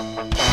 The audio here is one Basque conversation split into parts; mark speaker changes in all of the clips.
Speaker 1: Bye.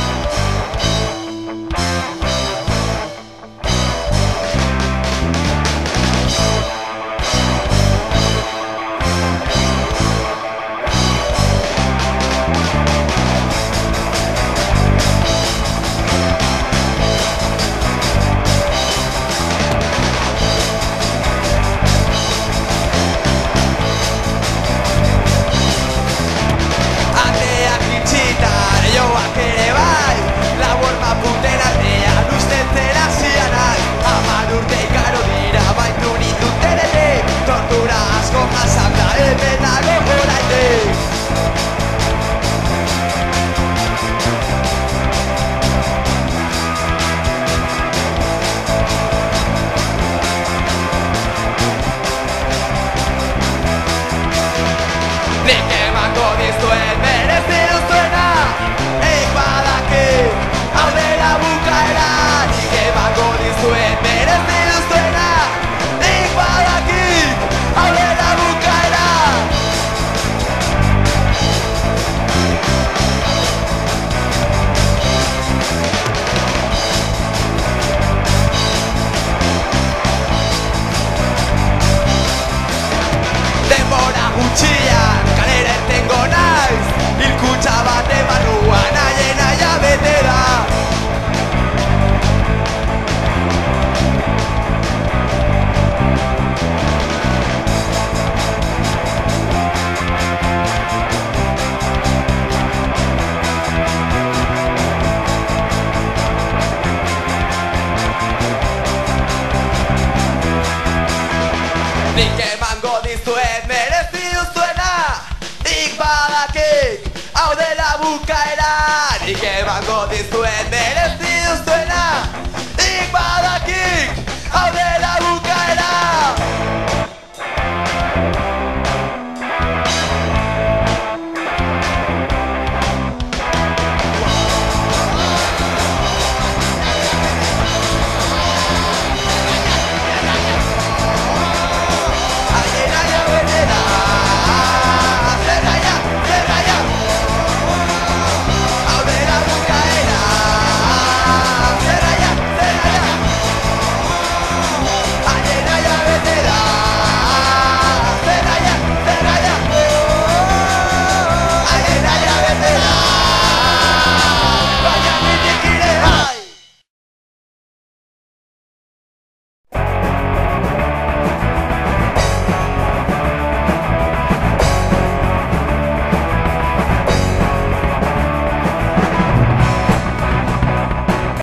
Speaker 1: Nik emango dizuen merezi duzuena Ik badakik hau dela bukaera. Nik emango dizuen merezi duzuena Ik badakik hau dela bukaera. Thank you.